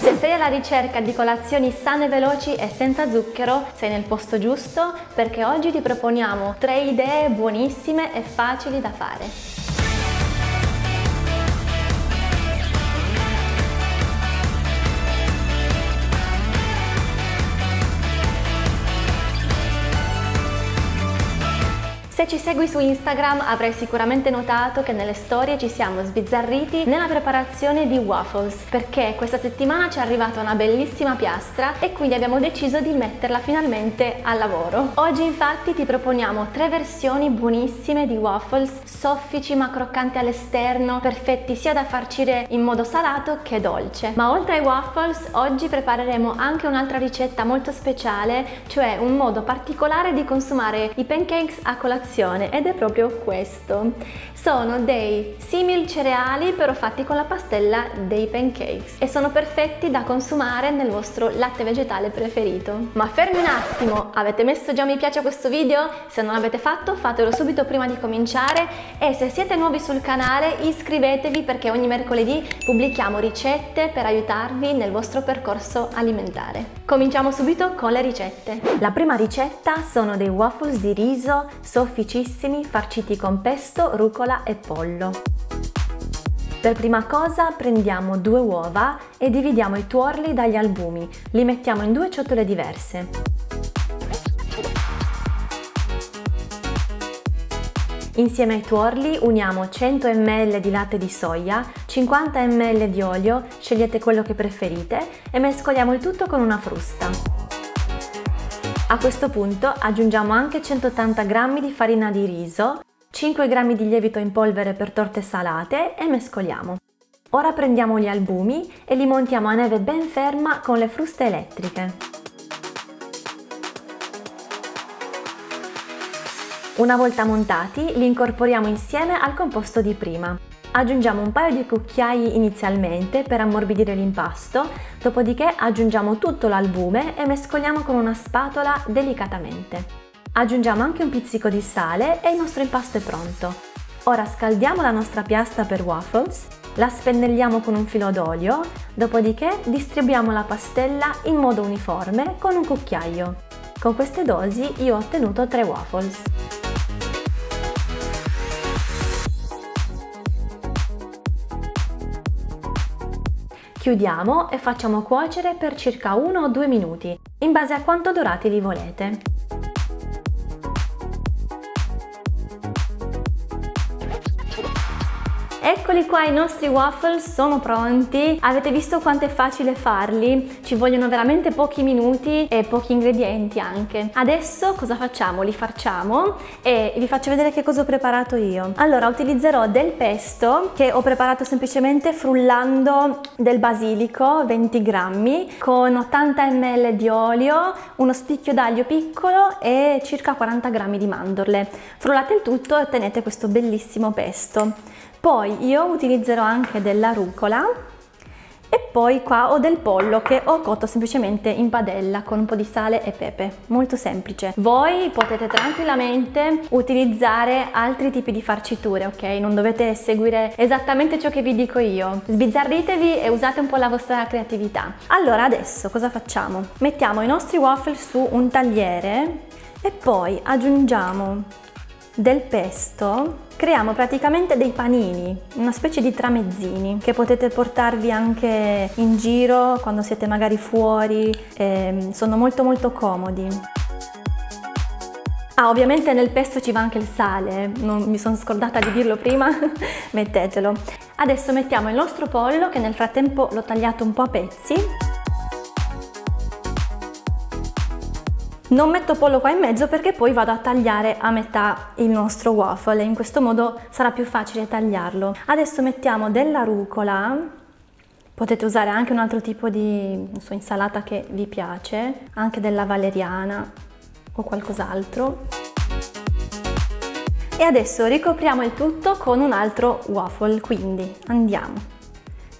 Se sei alla ricerca di colazioni sane, veloci e senza zucchero, sei nel posto giusto perché oggi ti proponiamo tre idee buonissime e facili da fare. Ci segui su Instagram avrai sicuramente notato che nelle storie ci siamo sbizzarriti nella preparazione di waffles perché questa settimana ci è arrivata una bellissima piastra e quindi abbiamo deciso di metterla finalmente al lavoro. Oggi infatti ti proponiamo tre versioni buonissime di waffles, soffici ma croccanti all'esterno, perfetti sia da farcire in modo salato che dolce. Ma oltre ai waffles oggi prepareremo anche un'altra ricetta molto speciale, cioè un modo particolare di consumare i pancakes a colazione preparazione ed è proprio questo. Sono dei simil cereali però fatti con la pastella dei pancakes e sono perfetti da consumare nel vostro latte vegetale preferito. Ma fermi un attimo, avete messo già mi piace a questo video? Se non l'avete fatto fatelo subito prima di cominciare e se siete nuovi sul canale iscrivetevi perché ogni mercoledì pubblichiamo ricette per aiutarvi nel vostro percorso alimentare. Cominciamo subito con le ricette. La prima ricetta sono dei waffles di riso sofficissimi farciti con pesto, rucola e pollo. Per prima cosa prendiamo due uova e dividiamo i tuorli dagli albumi, li mettiamo in due ciotole diverse. Insieme ai tuorli uniamo 100 ml di latte di soia, 50 ml di olio, scegliete quello che preferite e mescoliamo il tutto con una frusta. A questo punto aggiungiamo anche 180 g di farina di riso, 5 g di lievito in polvere per torte salate e mescoliamo. Ora prendiamo gli albumi e li montiamo a neve ben ferma con le fruste elettriche. Una volta montati li incorporiamo insieme al composto di prima. Aggiungiamo un paio di cucchiai inizialmente per ammorbidire l'impasto, dopodiché aggiungiamo tutto l'albume e mescoliamo con una spatola delicatamente. Aggiungiamo anche un pizzico di sale e il nostro impasto è pronto. Ora scaldiamo la nostra piastra per waffles, la spennelliamo con un filo d'olio, dopodiché distribuiamo la pastella in modo uniforme con un cucchiaio. Con queste dosi io ho ottenuto 3 waffles. Chiudiamo e facciamo cuocere per circa 1 o 2 minuti, in base a quanto dorati li volete. Eccoli qua i nostri waffle sono pronti. Avete visto quanto è facile farli? Ci vogliono veramente pochi minuti e pochi ingredienti anche. Adesso cosa facciamo? Li farciamo e vi faccio vedere che cosa ho preparato io. Allora utilizzerò del pesto che ho preparato semplicemente frullando del basilico 20 grammi con 80 ml di olio, uno spicchio d'aglio piccolo e circa 40 grammi di mandorle. Frullate il tutto e ottenete questo bellissimo pesto. Poi io utilizzerò anche della rucola e poi qua ho del pollo che ho cotto semplicemente in padella con un po' di sale e pepe, molto semplice. Voi potete tranquillamente utilizzare altri tipi di farciture, ok? Non dovete seguire esattamente ciò che vi dico io. Sbizzarritevi e usate un po' la vostra creatività. Allora adesso cosa facciamo? Mettiamo i nostri waffle su un tagliere e poi aggiungiamo del pesto creiamo praticamente dei panini, una specie di tramezzini che potete portarvi anche in giro quando siete magari fuori, ehm, sono molto molto comodi. Ah, ovviamente nel pesto ci va anche il sale, non mi sono scordata di dirlo prima, mettetelo. Adesso mettiamo il nostro pollo che nel frattempo l'ho tagliato un po' a pezzi Non metto pollo qua in mezzo perché poi vado a tagliare a metà il nostro waffle e in questo modo sarà più facile tagliarlo. Adesso mettiamo della rucola, potete usare anche un altro tipo di so, insalata che vi piace, anche della valeriana o qualcos'altro. E adesso ricopriamo il tutto con un altro waffle, quindi andiamo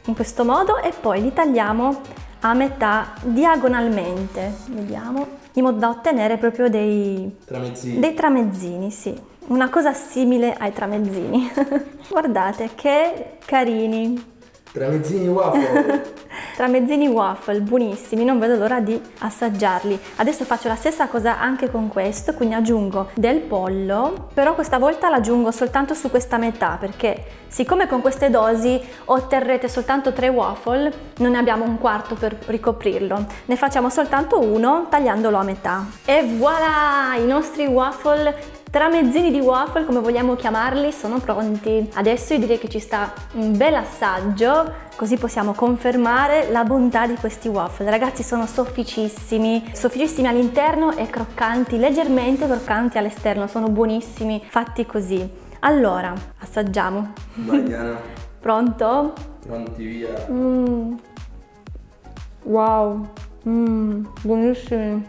in questo modo e poi li tagliamo a metà diagonalmente, vediamo in modo da ottenere proprio dei tramezzini. Dei tramezzini, sì. Una cosa simile ai tramezzini. Guardate che carini. Tramezzini waffle. Tramezzini waffle, buonissimi, non vedo l'ora di assaggiarli. Adesso faccio la stessa cosa anche con questo, quindi aggiungo del pollo, però questa volta l'aggiungo soltanto su questa metà perché siccome con queste dosi otterrete soltanto tre waffle, non ne abbiamo un quarto per ricoprirlo. Ne facciamo soltanto uno tagliandolo a metà. E voilà! I nostri waffle Tramezzini di waffle, come vogliamo chiamarli, sono pronti. Adesso io direi che ci sta un bel assaggio, così possiamo confermare la bontà di questi waffle. Ragazzi, sono sofficissimi, sofficissimi all'interno e croccanti, leggermente croccanti all'esterno, sono buonissimi, fatti così. Allora, assaggiamo. Vai Diana. Pronto? Pronti via. Mm. Wow, mm, buonissimi.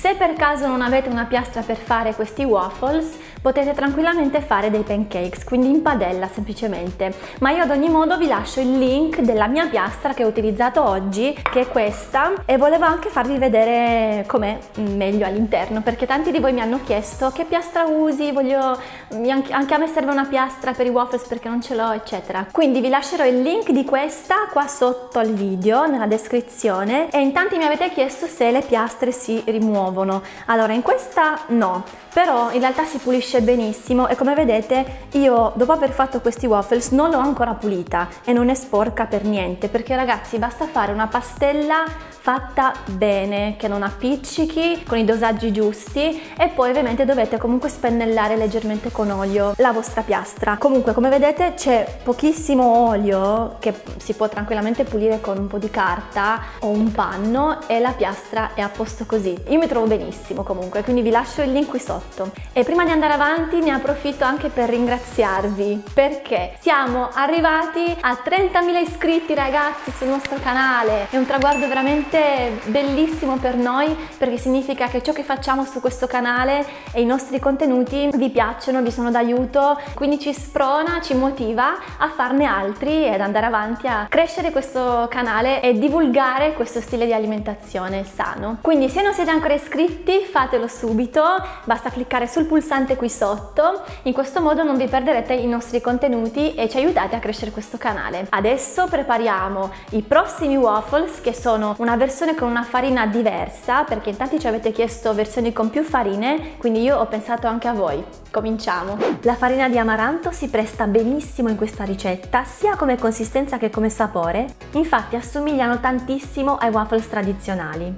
Se per caso non avete una piastra per fare questi waffles, potete tranquillamente fare dei pancakes, quindi in padella semplicemente. Ma io ad ogni modo vi lascio il link della mia piastra che ho utilizzato oggi, che è questa, e volevo anche farvi vedere com'è meglio all'interno, perché tanti di voi mi hanno chiesto che piastra usi, voglio... anche a me serve una piastra per i waffles perché non ce l'ho, eccetera. Quindi vi lascerò il link di questa qua sotto al video, nella descrizione, e in tanti mi avete chiesto se le piastre si rimuovono muovono. Allora in questa no, però in realtà si pulisce benissimo e come vedete io dopo aver fatto questi waffles non l'ho ancora pulita e non è sporca per niente perché ragazzi basta fare una pastella fatta bene, che non appiccichi, con i dosaggi giusti e poi ovviamente dovete comunque spennellare leggermente con olio la vostra piastra. Comunque come vedete c'è pochissimo olio che si può tranquillamente pulire con un po' di carta o un panno e la piastra è a posto così. Io mi trovo benissimo comunque, quindi vi lascio il link qui sotto. E prima di andare avanti ne approfitto anche per ringraziarvi perché siamo arrivati a 30.000 iscritti ragazzi sul nostro canale. È un traguardo veramente veramente bellissimo per noi perché significa che ciò che facciamo su questo canale e i nostri contenuti vi piacciono, vi sono d'aiuto, quindi ci sprona, ci motiva a farne altri ed andare avanti a crescere questo canale e divulgare questo stile di alimentazione sano. Quindi se non siete ancora iscritti fatelo subito, basta cliccare sul pulsante qui sotto, in questo modo non vi perderete i nostri contenuti e ci aiutate a crescere questo canale. Adesso prepariamo i prossimi waffles che sono una versione con una farina diversa perché in tanti ci avete chiesto versioni con più farine quindi io ho pensato anche a voi. Cominciamo! La farina di amaranto si presta benissimo in questa ricetta sia come consistenza che come sapore, infatti assomigliano tantissimo ai waffles tradizionali.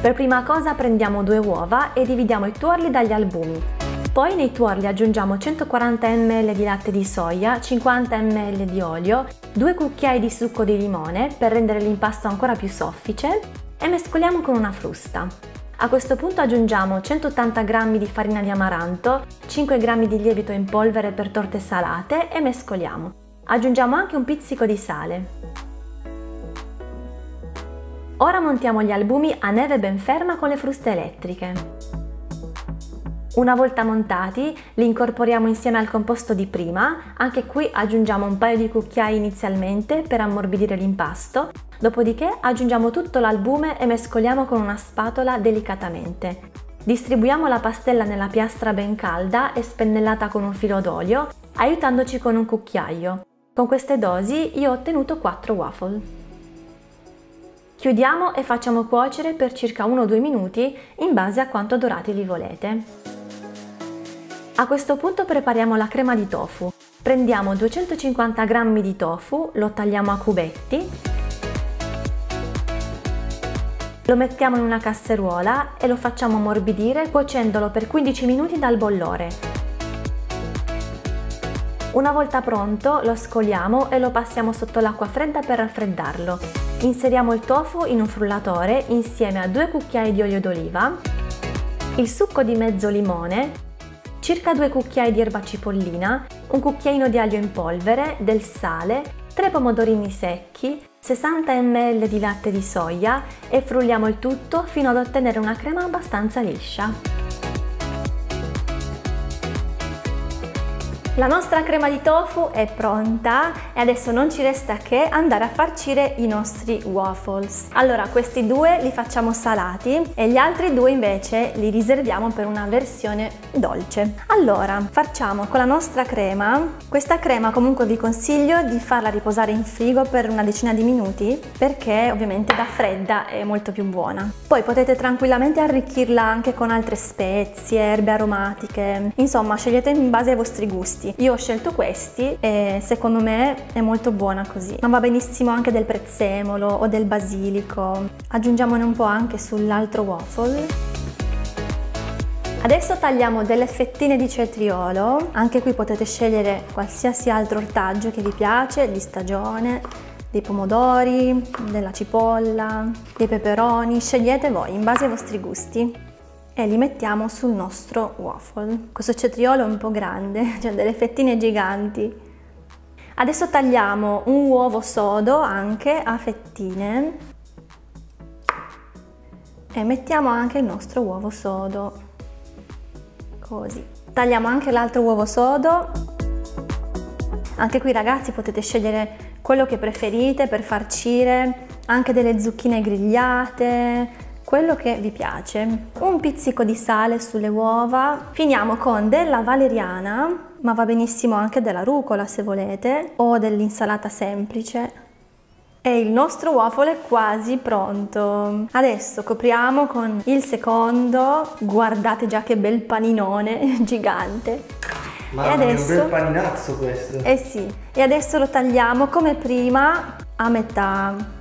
Per prima cosa prendiamo due uova e dividiamo i tuorli dagli albumi. Poi nei tuorli aggiungiamo 140 ml di latte di soia, 50 ml di olio, 2 cucchiai di succo di limone per rendere l'impasto ancora più soffice e mescoliamo con una frusta. A questo punto aggiungiamo 180 g di farina di amaranto, 5 g di lievito in polvere per torte salate e mescoliamo. Aggiungiamo anche un pizzico di sale. Ora montiamo gli albumi a neve ben ferma con le fruste elettriche. Una volta montati li incorporiamo insieme al composto di prima, anche qui aggiungiamo un paio di cucchiai inizialmente per ammorbidire l'impasto, dopodiché aggiungiamo tutto l'albume e mescoliamo con una spatola delicatamente. Distribuiamo la pastella nella piastra ben calda e spennellata con un filo d'olio, aiutandoci con un cucchiaio. Con queste dosi io ho ottenuto 4 waffle. Chiudiamo e facciamo cuocere per circa 1-2 minuti in base a quanto dorati li volete. A questo punto prepariamo la crema di tofu. Prendiamo 250 g di tofu, lo tagliamo a cubetti, lo mettiamo in una casseruola e lo facciamo ammorbidire cuocendolo per 15 minuti dal bollore. Una volta pronto lo scoliamo e lo passiamo sotto l'acqua fredda per raffreddarlo. Inseriamo il tofu in un frullatore insieme a 2 cucchiai di olio d'oliva, il succo di mezzo limone circa 2 cucchiai di erba cipollina, un cucchiaino di aglio in polvere, del sale, 3 pomodorini secchi, 60 ml di latte di soia e frulliamo il tutto fino ad ottenere una crema abbastanza liscia. La nostra crema di tofu è pronta e adesso non ci resta che andare a farcire i nostri waffles. Allora questi due li facciamo salati e gli altri due invece li riserviamo per una versione dolce. Allora facciamo con la nostra crema, questa crema comunque vi consiglio di farla riposare in frigo per una decina di minuti perché ovviamente da fredda è molto più buona. Poi potete tranquillamente arricchirla anche con altre spezie, erbe aromatiche, insomma scegliete in base ai vostri gusti gusti. Io ho scelto questi e secondo me è molto buona così, ma va benissimo anche del prezzemolo o del basilico. Aggiungiamone un po' anche sull'altro waffle. Adesso tagliamo delle fettine di cetriolo, anche qui potete scegliere qualsiasi altro ortaggio che vi piace, di stagione, dei pomodori, della cipolla, dei peperoni, scegliete voi in base ai vostri gusti e li mettiamo sul nostro waffle. Questo cetriolo è un po' grande, cioè delle fettine giganti. Adesso tagliamo un uovo sodo anche a fettine e mettiamo anche il nostro uovo sodo. Così. Tagliamo anche l'altro uovo sodo. Anche qui ragazzi potete scegliere quello che preferite per farcire, anche delle zucchine grigliate, quello che vi piace. Un pizzico di sale sulle uova. Finiamo con della valeriana, ma va benissimo anche della rucola se volete, o dell'insalata semplice. E il nostro waffle è quasi pronto. Adesso copriamo con il secondo. Guardate già che bel paninone gigante. Adesso... è un bel paninazzo questo. Eh sì. E adesso lo tagliamo come prima a metà.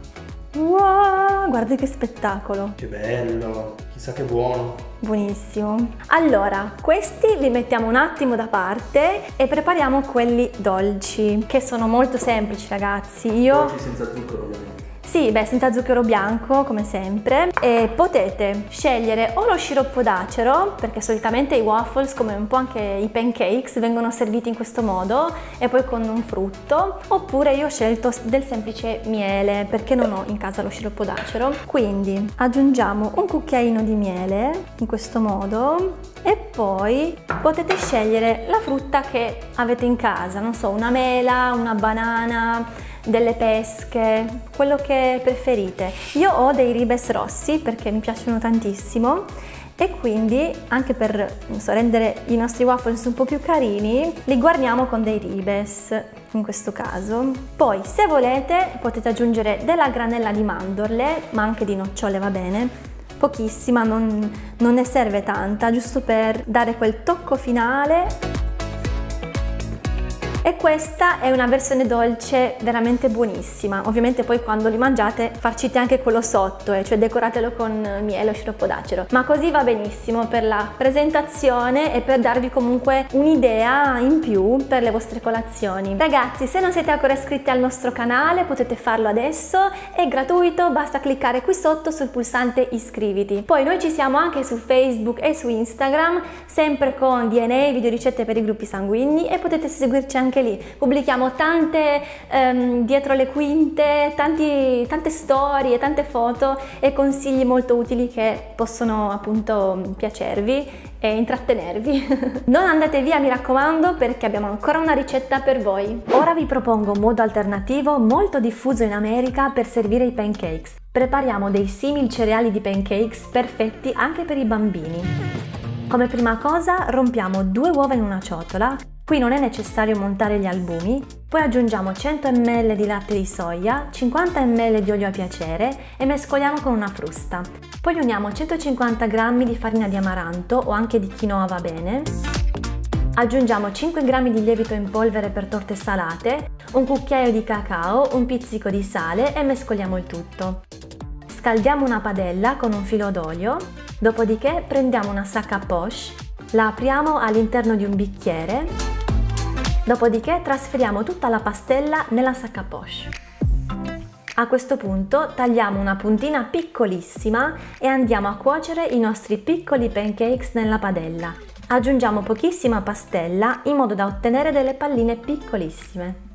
Wow, guarda che spettacolo! Che bello! Chissà che buono! Buonissimo! Allora, questi li mettiamo un attimo da parte e prepariamo quelli dolci, che sono molto semplici ragazzi. Io... Dolci senza zucchero ovviamente. Sì, beh, senza zucchero bianco come sempre. E potete scegliere o lo sciroppo d'acero perché solitamente i waffles come un po' anche i pancakes vengono serviti in questo modo e poi con un frutto oppure io ho scelto del semplice miele perché non ho in casa lo sciroppo d'acero. Quindi aggiungiamo un cucchiaino di miele in questo modo e poi potete scegliere la frutta che avete in casa. Non so una mela, una banana delle pesche, quello che preferite. Io ho dei ribes rossi perché mi piacciono tantissimo e quindi anche per so, rendere i nostri waffles un po' più carini li guarniamo con dei ribes in questo caso. Poi se volete potete aggiungere della granella di mandorle ma anche di nocciole va bene pochissima, non, non ne serve tanta, giusto per dare quel tocco finale e questa è una versione dolce veramente buonissima. Ovviamente poi quando li mangiate farcite anche quello sotto, eh, cioè decoratelo con miele o sciroppo d'acero. Ma così va benissimo per la presentazione e per darvi comunque un'idea in più per le vostre colazioni. Ragazzi, se non siete ancora iscritti al nostro canale potete farlo adesso, è gratuito, basta cliccare qui sotto sul pulsante iscriviti. Poi noi ci siamo anche su Facebook e su Instagram, sempre con DNA, video ricette per i gruppi sanguigni e potete seguirci anche anche lì pubblichiamo tante um, dietro le quinte, tanti, tante storie, tante foto e consigli molto utili che possono appunto piacervi e intrattenervi. non andate via mi raccomando perché abbiamo ancora una ricetta per voi. Ora vi propongo un modo alternativo molto diffuso in America per servire i pancakes. Prepariamo dei simili cereali di pancakes perfetti anche per i bambini. Come prima cosa rompiamo due uova in una ciotola, Qui non è necessario montare gli albumi, poi aggiungiamo 100 ml di latte di soia, 50 ml di olio a piacere e mescoliamo con una frusta. Poi uniamo 150 g di farina di amaranto o anche di quinoa va bene. Aggiungiamo 5 g di lievito in polvere per torte salate, un cucchiaio di cacao, un pizzico di sale e mescoliamo il tutto. Scaldiamo una padella con un filo d'olio, dopodiché prendiamo una sacca poche, la apriamo all'interno di un bicchiere Dopodiché trasferiamo tutta la pastella nella sacca poche. A questo punto tagliamo una puntina piccolissima e andiamo a cuocere i nostri piccoli pancakes nella padella. Aggiungiamo pochissima pastella in modo da ottenere delle palline piccolissime.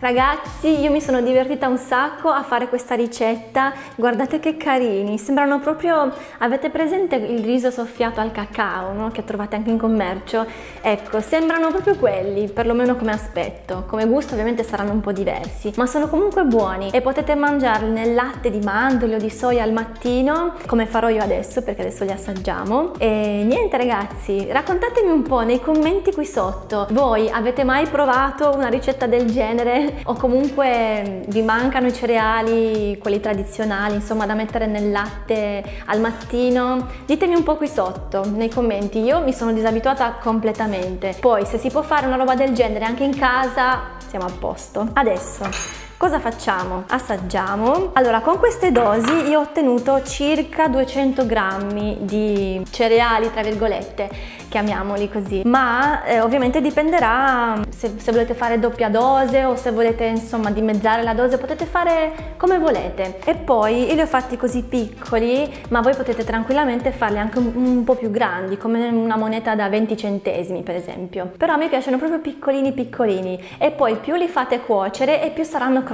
Ragazzi, io mi sono divertita un sacco a fare questa ricetta, guardate che carini, sembrano proprio, avete presente il riso soffiato al cacao, no? che trovate anche in commercio? Ecco, sembrano proprio quelli, perlomeno come aspetto, come gusto ovviamente saranno un po' diversi, ma sono comunque buoni e potete mangiarli nel latte di mandorle o di soia al mattino, come farò io adesso perché adesso li assaggiamo. E niente ragazzi, raccontatemi un po' nei commenti qui sotto, voi avete mai provato una ricetta del genere? o comunque vi mancano i cereali, quelli tradizionali, insomma da mettere nel latte al mattino, ditemi un po' qui sotto nei commenti, io mi sono disabituata completamente. Poi se si può fare una roba del genere anche in casa, siamo a posto. Adesso Cosa facciamo? Assaggiamo. Allora, con queste dosi io ho ottenuto circa 200 grammi di cereali, tra virgolette, chiamiamoli così, ma eh, ovviamente dipenderà se, se, volete fare doppia dose o se volete insomma dimezzare la dose, potete fare come volete. E poi io li ho fatti così piccoli, ma voi potete tranquillamente farli anche un, un po' più grandi, come una moneta da 20 centesimi per esempio. Però me piacciono proprio piccolini piccolini e poi più li fate cuocere e più saranno croccanti.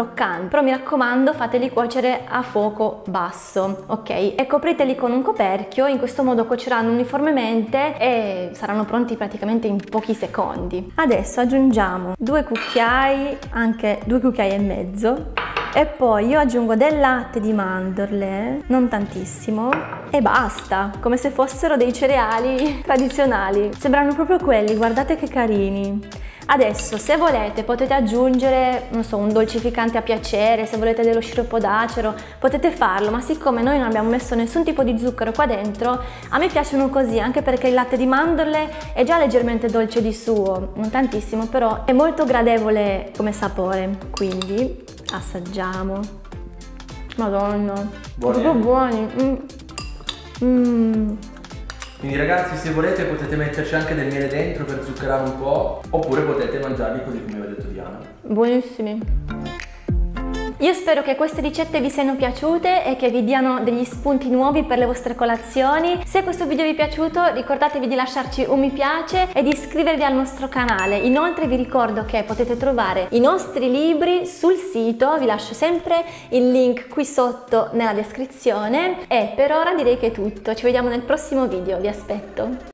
Però mi raccomando fateli cuocere a fuoco basso, ok? E copriteli con un coperchio, in questo modo cuoceranno uniformemente e saranno pronti praticamente in pochi secondi. Adesso aggiungiamo due cucchiai, anche due cucchiai e mezzo e poi io aggiungo del latte di mandorle, non tantissimo, e basta, come se fossero dei cereali tradizionali. Sembrano proprio quelli, guardate che carini. Adesso se volete potete aggiungere, non so, un dolcificante a piacere, se volete dello sciroppo d'acero, potete farlo, ma siccome noi non abbiamo messo nessun tipo di zucchero qua dentro, a me piacciono così, anche perché il latte di mandorle è già leggermente dolce di suo, non tantissimo, però è molto gradevole come sapore, quindi assaggiamo. Madonna, buoni. proprio buoni. Mm. Mm. Quindi ragazzi se volete potete metterci anche del miele dentro per zuccherare un po' oppure potete mangiarli così come aveva detto Diana. Buonissimi. Io spero che queste ricette vi siano piaciute e che vi diano degli spunti nuovi per le vostre colazioni. Se questo video vi è piaciuto ricordatevi di lasciarci un mi piace e di iscrivervi al nostro canale. Inoltre vi ricordo che potete trovare i nostri libri sul sito, vi lascio sempre il link qui sotto nella descrizione e per ora direi che è tutto. Ci vediamo nel prossimo video, vi aspetto.